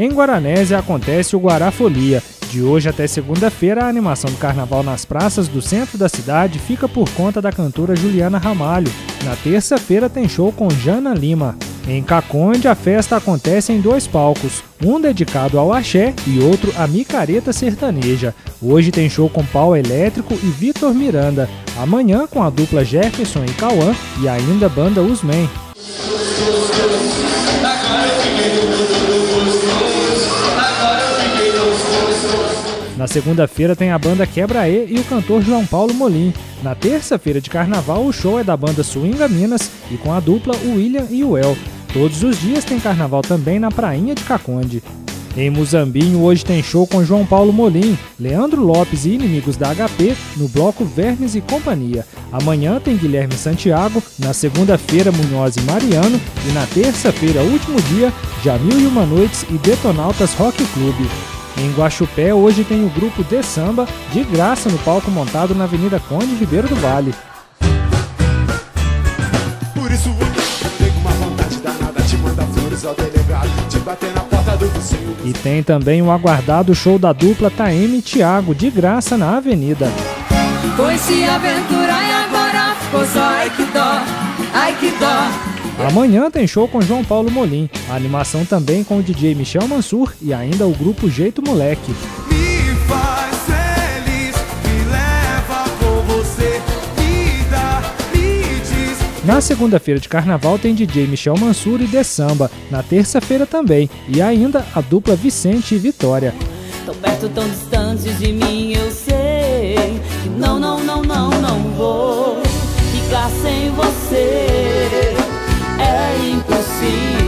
Em Guaranésia acontece o Guarafolia. De hoje até segunda-feira, a animação do carnaval nas praças do centro da cidade fica por conta da cantora Juliana Ramalho. Na terça-feira tem show com Jana Lima. Em Caconde, a festa acontece em dois palcos, um dedicado ao axé e outro à micareta sertaneja. Hoje tem show com pau elétrico e Vitor Miranda. Amanhã com a dupla Jefferson e Cauã e ainda a banda Usman. Na segunda-feira tem a banda Quebra-E e o cantor João Paulo Molim. Na terça-feira de carnaval, o show é da banda Swinga Minas e com a dupla William e o El. Todos os dias tem carnaval também na Prainha de Caconde. Em Muzambinho, hoje tem show com João Paulo Molim, Leandro Lopes e inimigos da HP no bloco Vermes e Companhia. Amanhã tem Guilherme Santiago, na segunda-feira Munhoz e Mariano e na terça-feira, último dia, Jamil e Uma Noites e Detonautas Rock Clube. Em Guaxupé, hoje tem o grupo De Samba, de graça no palco montado na Avenida Conde Ribeiro do Vale. Por isso uma vontade danada, te manda flores ao delegado, te bater na porta do vizinho. E tem também o aguardado show da dupla Taeme e Thiago, de graça na Avenida. Foi se aventurar e agora ficou só ai que dó. Amanhã tem show com João Paulo Molim, a animação também com o DJ Michel Mansur e ainda o grupo Jeito Moleque. Me faz feliz, me leva com você, me dá, me diz. Na segunda-feira de carnaval tem DJ Michel Mansur e The Samba, na terça-feira também, e ainda a dupla Vicente e Vitória. Tão perto, tão distantes de mim, eu sei que não, não, não, não, não vou. see.